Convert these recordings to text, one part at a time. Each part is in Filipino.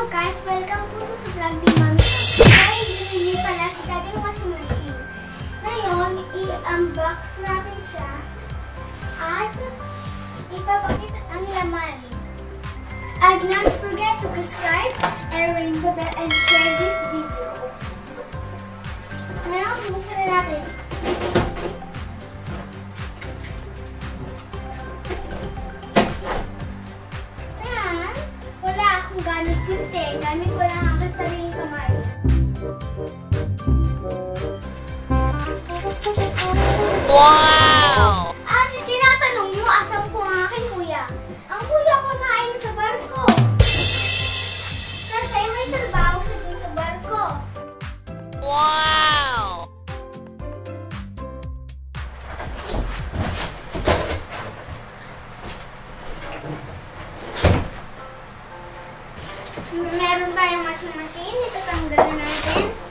Hello guys! Welcome po sa vlog ni Mami. Dahil binili pala si Daddy washing machine. Ngayon, i-unbox natin siya at ipapakita ang laman. And not forget to subscribe and ring the bell and share this video. Ngayon, buksan na natin. Akong ganot kunti. Gamit ko lang ang sariling kamay. Wow! At tinatanong niyo, asan po ang aking kuya? Ang kuya ko sa barko. Kasi may trabaho siya dun sa barko. Wow! Meron tayong washing machine. Ito tanggalin natin.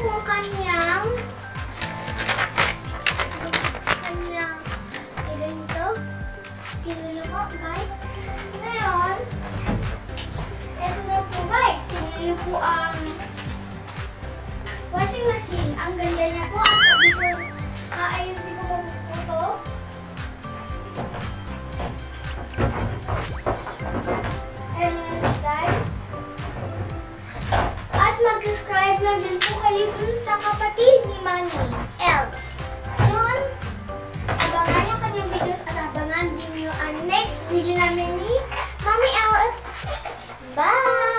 Po ang kanyang kanyang ganito. Ganito po, guys. Ngayon, ito na po, guys. Tingnan niyo po ang washing machine. Ang ganda niya po. At ko, aayusin ko po ito. Mag-subscribe na din po kayo dun sa kapatid ni Mami, El. Yun, abangan yung kanyang videos at abangan din nyo ang next video namin ni Mami El. Bye!